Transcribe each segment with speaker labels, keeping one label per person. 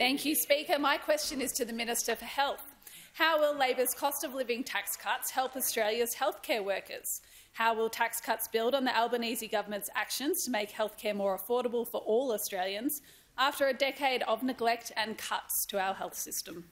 Speaker 1: Thank you, Speaker. My question is to the Minister for Health. How will Labor's cost of living tax cuts help Australia's healthcare workers? How will tax cuts build on the Albanese government's actions to make healthcare more affordable for all Australians after a decade of neglect and cuts to our health system?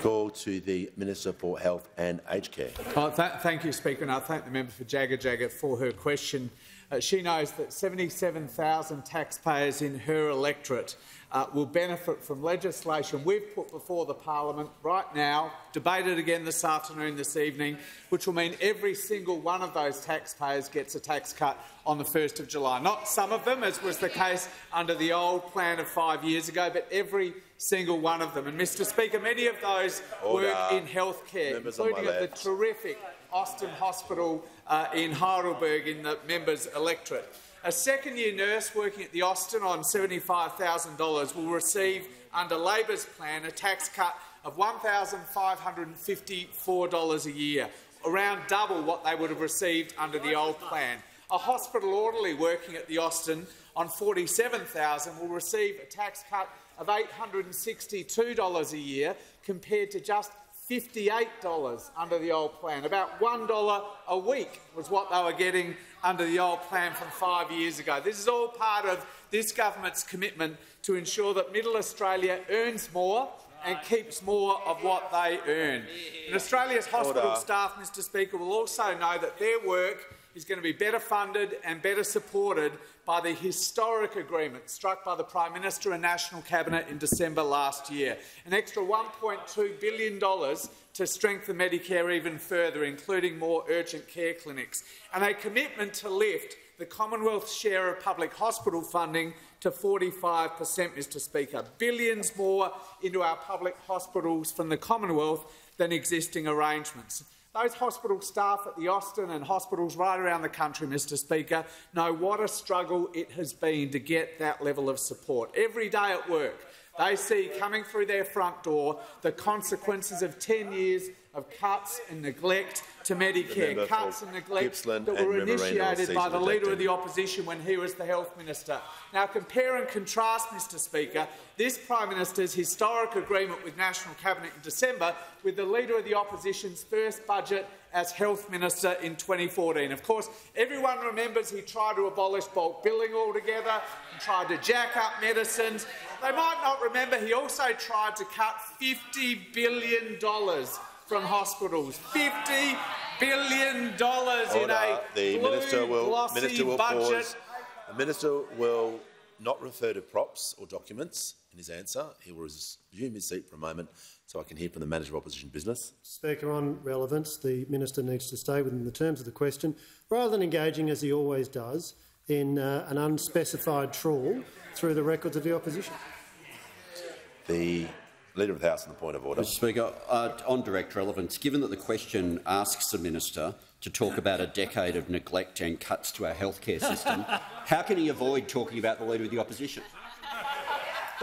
Speaker 2: Call to the Minister for Health and Aged Care.
Speaker 3: Oh, th thank you, Speaker, and I thank the member for Jagajaga for her question. Uh, she knows that 77,000 taxpayers in her electorate uh, will benefit from legislation we've put before the parliament right now, debated again this afternoon, this evening, which will mean every single one of those taxpayers gets a tax cut on the 1st of July. Not some of them, as was the case under the old plan of five years ago, but every single one of them. And, Mr Speaker, many of those Order. work in healthcare, including at the terrific Austin Hospital uh, in Heidelberg in the member's electorate. A second-year nurse working at the Austin on $75,000 will receive, under Labor's plan, a tax cut of $1,554 a year, around double what they would have received under the old plan. A hospital orderly working at the Austin on 47,000 will receive a tax cut of $862 a year compared to just $58 under the old plan. About $1 a week was what they were getting under the old plan from five years ago. This is all part of this government's commitment to ensure that Middle Australia earns more and keeps more of what they earn. And Australia's hospital Order. staff, Mr Speaker, will also know that their work is going to be better funded and better supported by the historic agreement struck by the Prime Minister and National Cabinet in December last year. An extra $1.2 billion to strengthen Medicare even further, including more urgent care clinics, and a commitment to lift the Commonwealth's share of public hospital funding to 45 per cent, Mr Speaker. Billions more into our public hospitals from the Commonwealth than existing arrangements. Those hospital staff at the Austin and hospitals right around the country, Mr Speaker, know what a struggle it has been to get that level of support. Every day at work, they see coming through their front door the consequences of 10 years of cuts and neglect to Medicare, cuts and neglect Gippsland that were initiated by the Leader of the Opposition when he was the Health Minister. Now, compare and contrast, Mr Speaker, this Prime Minister's historic agreement with National Cabinet in December with the Leader of the Opposition's first budget as Health Minister in 2014. Of course, everyone remembers he tried to abolish bulk billing altogether and tried to jack up medicines. They might not remember he also tried to cut $50 billion from hospitals. $50 billion in a
Speaker 2: the
Speaker 3: blue,
Speaker 2: minister will,
Speaker 3: minister
Speaker 2: will
Speaker 3: budget.
Speaker 2: Pause. The minister will not refer to props or documents in his answer. He will resume his seat for a moment so I can hear from the Manager of Opposition Business.
Speaker 4: Speaker, on relevance, the minister needs to stay within the terms of the question, rather than engaging, as he always does, in uh, an unspecified trawl through the records of the opposition.
Speaker 2: The Leader of the House on the point of order.
Speaker 5: Mr Speaker, uh, on direct relevance, given that the question asks the minister to talk about a decade of neglect and cuts to our healthcare system, how can he avoid talking about the Leader of the Opposition?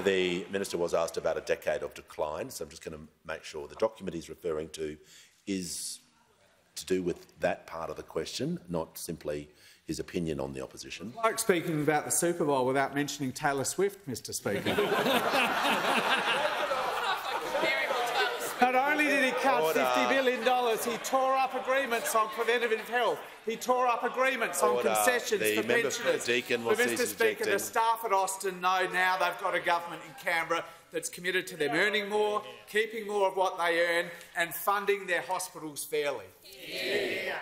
Speaker 2: The minister was asked about a decade of decline, so I'm just going to make sure the document he's referring to is to do with that part of the question, not simply his opinion on the opposition.
Speaker 3: Like speaking about the Super Bowl without mentioning Taylor Swift, Mr Speaker. Not only did he cut Order. $50 billion, he tore up agreements on preventative health. He tore up agreements Order. on concessions
Speaker 2: the
Speaker 3: for pensioners.
Speaker 2: Deakin
Speaker 3: but, Mr Speaker, the staff at Austin know now they've got a government in Canberra that's committed to them earning more, keeping more of what they earn and funding their hospitals fairly. Yeah.